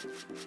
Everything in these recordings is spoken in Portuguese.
Música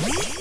Yeah.